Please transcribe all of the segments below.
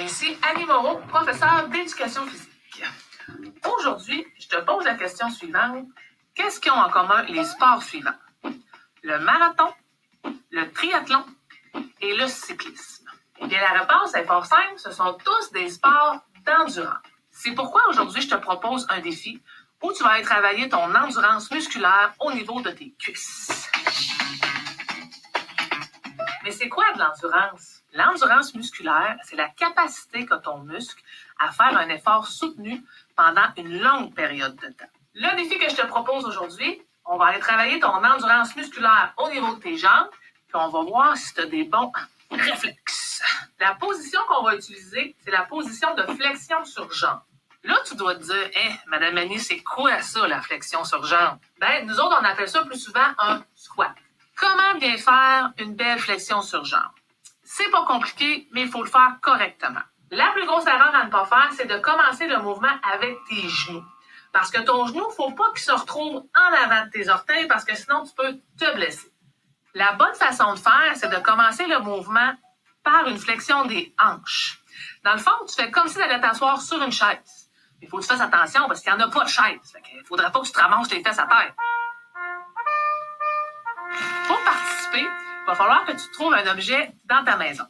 Ici Annie Moreau, professeure d'éducation physique. Aujourd'hui, je te pose la question suivante. Qu'est-ce qu'ils ont en commun les sports suivants? Le marathon, le triathlon et le cyclisme? Eh bien, la réponse est fort simple. Ce sont tous des sports d'endurance. C'est pourquoi aujourd'hui, je te propose un défi où tu vas aller travailler ton endurance musculaire au niveau de tes cuisses. Mais c'est quoi de l'endurance? L'endurance musculaire, c'est la capacité qu'a ton muscle à faire un effort soutenu pendant une longue période de temps. Le défi que je te propose aujourd'hui, on va aller travailler ton endurance musculaire au niveau de tes jambes, puis on va voir si tu as des bons réflexes. La position qu'on va utiliser, c'est la position de flexion sur jambe. Là, tu dois te dire, hein, Madame Annie, c'est quoi ça, la flexion sur jambe? Ben, nous autres, on appelle ça plus souvent un squat. Comment bien faire une belle flexion sur jambe? C'est pas compliqué, mais il faut le faire correctement. La plus grosse erreur à ne pas faire, c'est de commencer le mouvement avec tes genoux. Parce que ton genou, faut pas qu'il se retrouve en avant de tes orteils parce que sinon tu peux te blesser. La bonne façon de faire, c'est de commencer le mouvement par une flexion des hanches. Dans le fond, tu fais comme si tu allais t'asseoir sur une chaise. Il faut que tu fasses attention parce qu'il n'y en a pas de chaise. Il ne faudrait pas que tu te ramasses les fesses à terre. Va falloir que tu trouves un objet dans ta maison.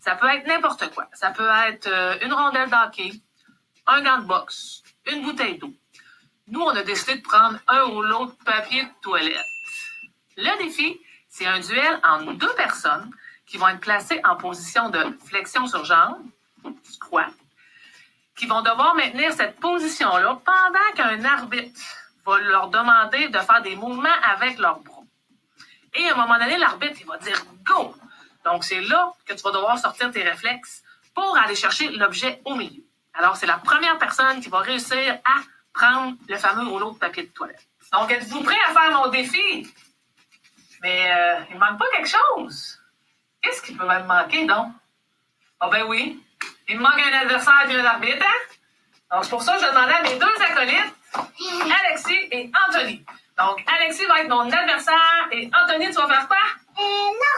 Ça peut être n'importe quoi. Ça peut être euh, une rondelle d'hockey, un gant de une bouteille d'eau. Nous, on a décidé de prendre un ou l'autre papier de toilette. Le défi, c'est un duel entre deux personnes qui vont être placées en position de flexion sur jambe, squat, qui vont devoir maintenir cette position-là pendant qu'un arbitre va leur demander de faire des mouvements avec leurs bras. Et à un moment donné, l'arbitre, il va dire go. Donc, c'est là que tu vas devoir sortir tes réflexes pour aller chercher l'objet au milieu. Alors, c'est la première personne qui va réussir à prendre le fameux rouleau de papier de toilette. Donc, êtes-vous prêts à faire mon défi? Mais euh, il ne manque pas quelque chose. Qu'est-ce qui peut me manquer, donc? Ah ben oui, il me manque un adversaire et un arbitre. Hein? Donc, c'est pour ça que je demandais à mes deux acolytes, Alexis et Anthony. Donc, Alexis va être mon adversaire et Anthony, tu vas faire quoi?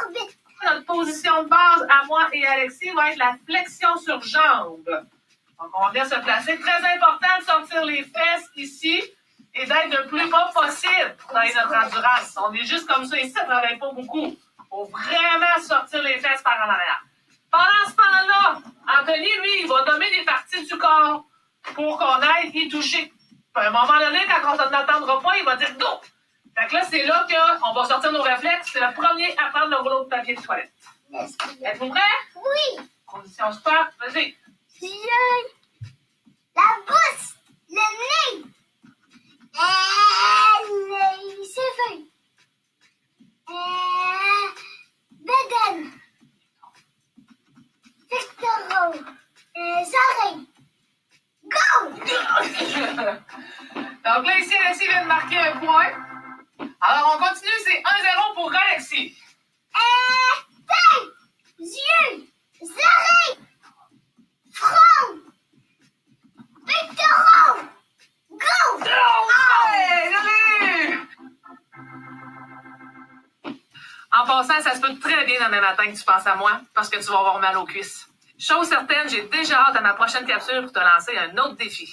Arbitre. Notre position de base à moi et Alexis va être la flexion sur jambe. Donc, on vient se placer. Très important de sortir les fesses ici et d'être le plus bas possible dans notre endurance. On est juste comme ça ici, ça ne travaille pas beaucoup. Il faut vraiment sortir les fesses par en arrière. Pendant ce temps-là, Anthony, lui, il va donner des parties du corps pour qu'on aille y toucher. Puis à un moment donné, quand on ne n'attendra pas, il va dire go! Fait que là, c'est là qu'on va sortir nos réflexes. C'est le premier à prendre le rouleau de papier de toilette. Êtes-vous prêts? Oui. Condition stop, vas-y. L'œil. La bouche. Le nez. Euh, les cheveux. Euh, bedaine. Pectoraux. Les oreilles. Go! Donc là, ici, Alexis vient de marquer un point. Alors, on continue, c'est 1-0 pour Alexis. Euh, tête. Yeux. Oreilles. Front. Pectoraux. Go! Ouais, joli! En passant, ça se peut très bien demain matin que tu penses à moi parce que tu vas avoir mal aux cuisses. Chose certaine, j'ai déjà hâte à ma prochaine capsule pour te lancer un autre défi.